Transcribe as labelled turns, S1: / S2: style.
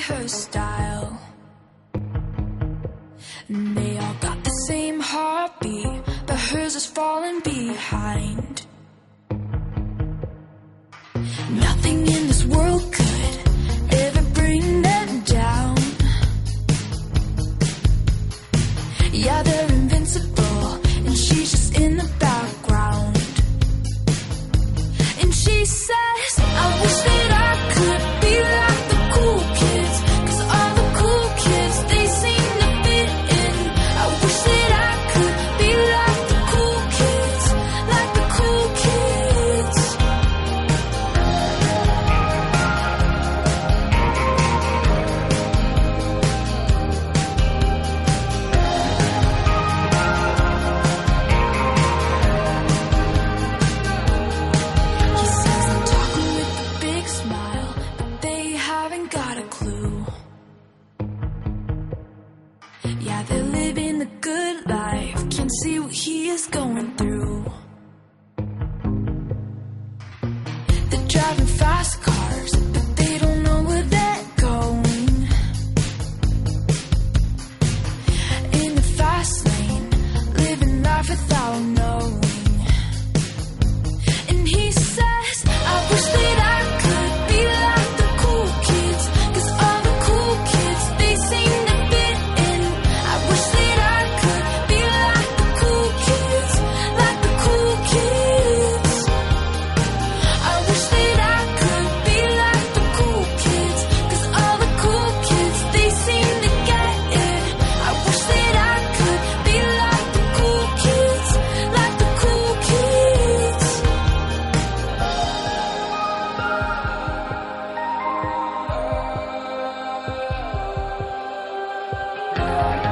S1: her style. And they all got the same heartbeat, but hers is falling behind. Nothing in this world could ever bring them down. Yeah, they're invincible, and she's just in the background. And she says, I wish haven't got a clue. Yeah, they're living the good life, can't see what he is going through. They're driving fast. yeah